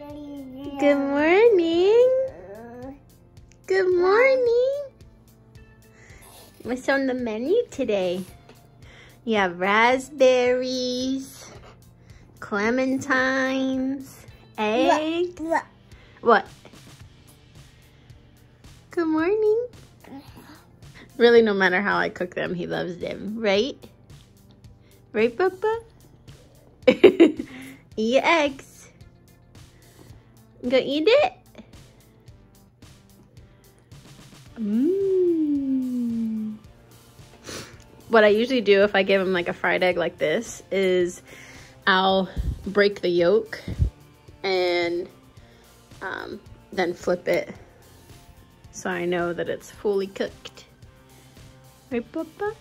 Good morning. Good morning. What's on the menu today? You have raspberries, clementines, eggs. What? Good morning. Really, no matter how I cook them, he loves them, right? Right, Papa? eat eggs. Go eat it. Mmm. What I usually do if I give him like a fried egg like this is I'll break the yolk and um, then flip it so I know that it's fully cooked. Right, Papa?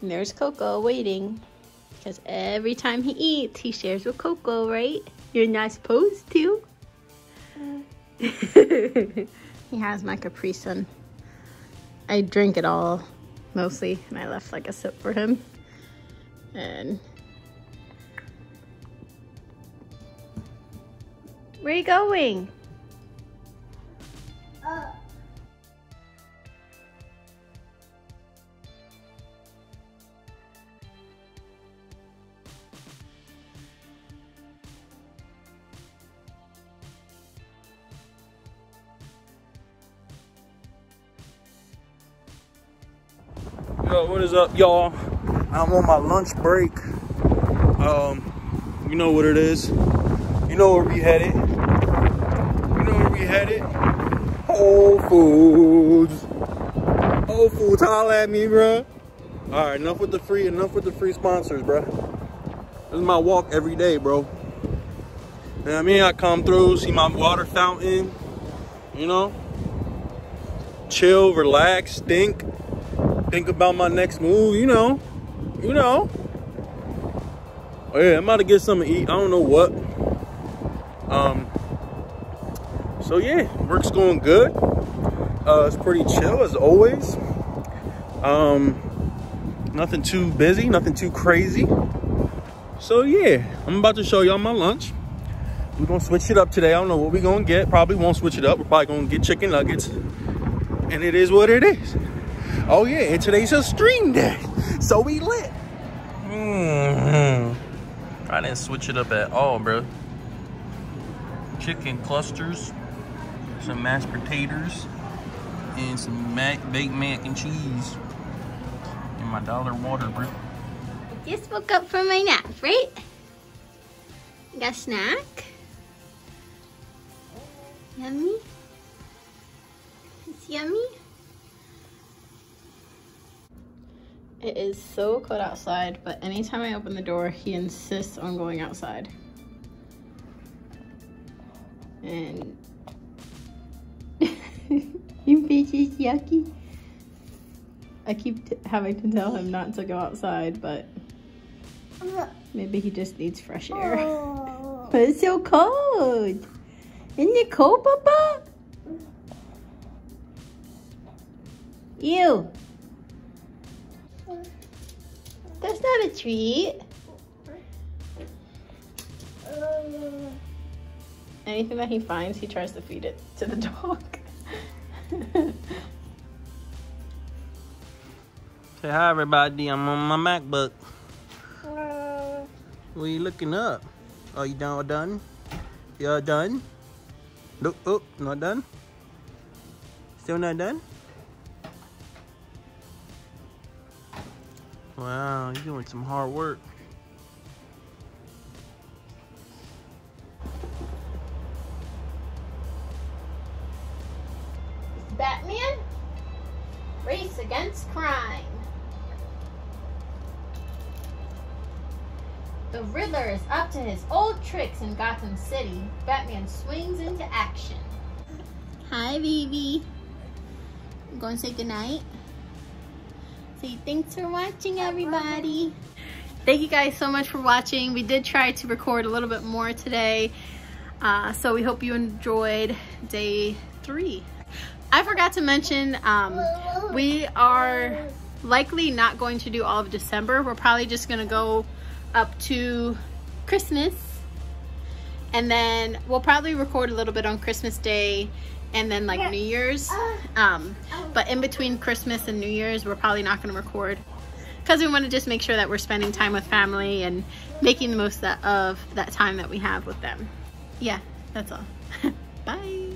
And there's Coco waiting because every time he eats, he shares with Coco, right? You're not supposed to. he has my Capri Sun. I drink it all mostly, and I left like a sip for him. And where are you going? Yo, what is up, y'all? I'm on my lunch break. Um, you know what it is. You know where we headed. You know where we headed. Whole Foods. Whole Foods, holla at me, bro. All right, enough with the free, enough with the free sponsors, bro. This is my walk every day, bro. You know I mean? I come through, see my water fountain, you know? Chill, relax, think think about my next move, you know. You know. Oh yeah, I'm about to get something to eat. I don't know what. Um so yeah, work's going good. Uh it's pretty chill as always. Um nothing too busy, nothing too crazy. So yeah, I'm about to show y'all my lunch. We're gonna switch it up today. I don't know what we're gonna get. Probably won't switch it up. We're probably gonna get chicken nuggets. And it is what it is. Oh yeah, and today's a stream day, so we lit. Mm -hmm. I didn't switch it up at all, bro. Chicken clusters, some mashed potatoes, and some mac baked mac and cheese, and my dollar water, bro. Just woke up from my nap, right? Got a snack? Yummy? It's yummy? It is so cold outside, but anytime I open the door, he insists on going outside. And your face is yucky. I keep having to tell him not to go outside, but maybe he just needs fresh air. but it's so cold. Isn't it cold, Papa? Ew. That's not a treat. Anything that he finds, he tries to feed it to the dog. Say hi, everybody. I'm on my MacBook. What are you looking up? Are you done? Or done? You're done? Look, oh, not done? Still not done? Wow, you're doing some hard work. Batman? Race against crime. The Riddler is up to his old tricks in Gotham City. Batman swings into action. Hi, baby. I'm going to say goodnight. Thanks for watching, everybody. Thank you guys so much for watching. We did try to record a little bit more today. Uh, so we hope you enjoyed day three. I forgot to mention, um, we are likely not going to do all of December. We're probably just gonna go up to Christmas And then we'll probably record a little bit on Christmas Day and then like New Year's. Um, but in between Christmas and New Year's, we're probably not going to record because we want to just make sure that we're spending time with family and making the most of that time that we have with them. Yeah, that's all. Bye.